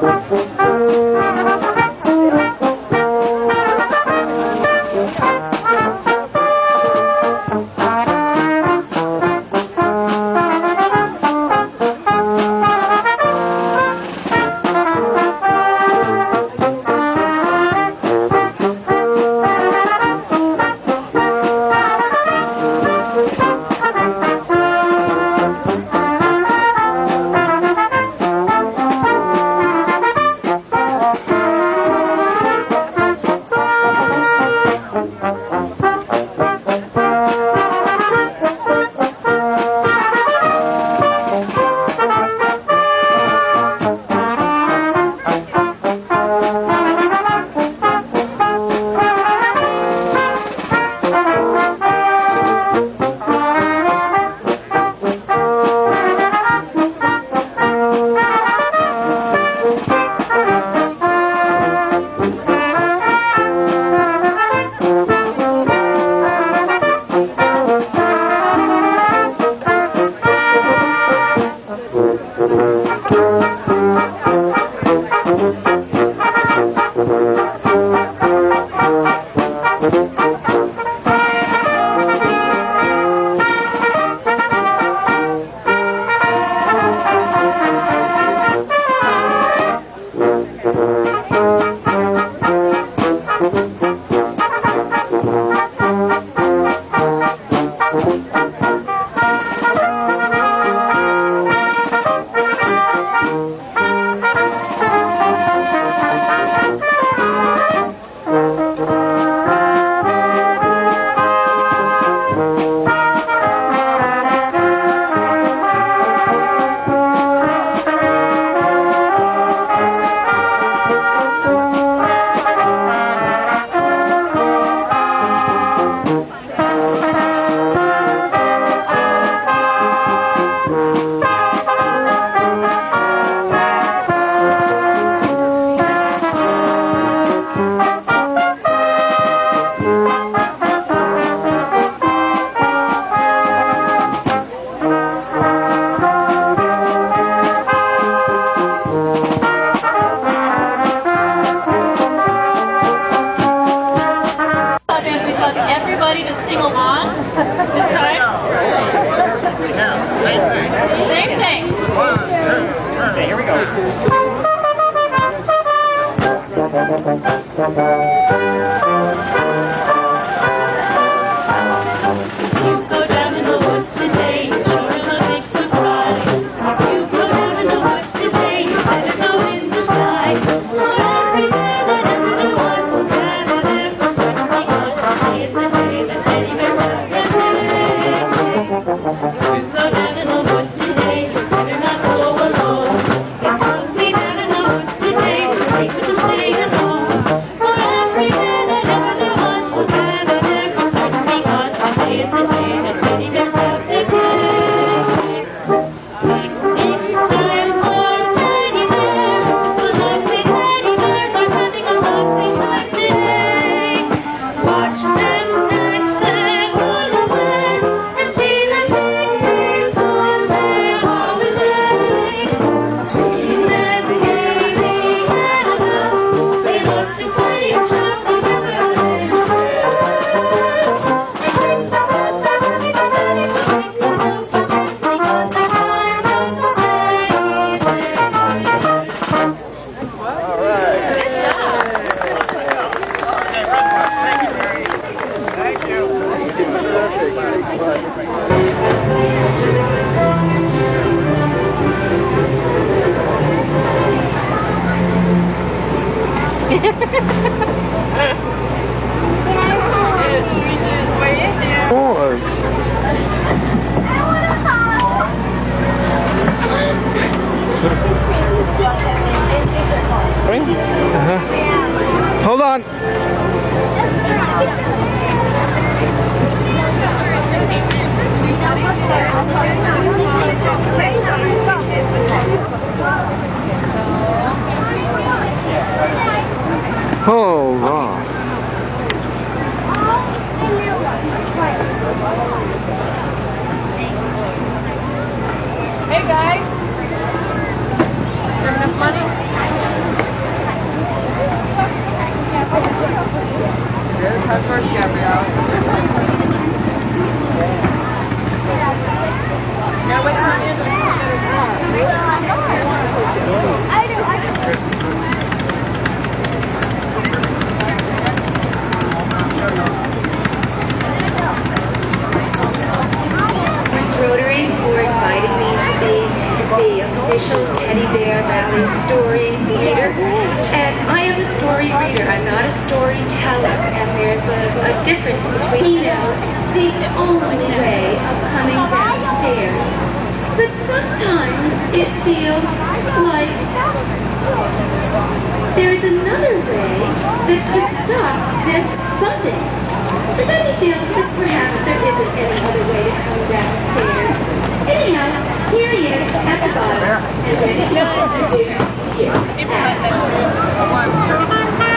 Thank. everybody to sing along this time? Same thing. Okay, here we go. You go down. A storyteller. And there's a, a difference between, you know, the only way of coming downstairs. But sometimes it feels like there's another way that could stop this Sunday. But then he feels that perhaps there isn't any other way to come downstairs. Anyhow, here he is at the bottom, and ready to do here.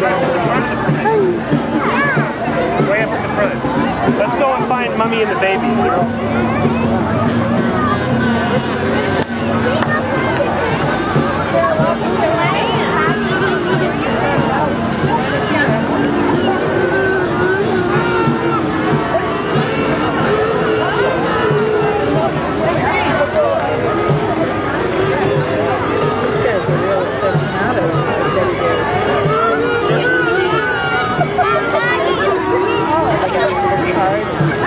Way up in the front. Let's go and find Mummy and the baby. There's card.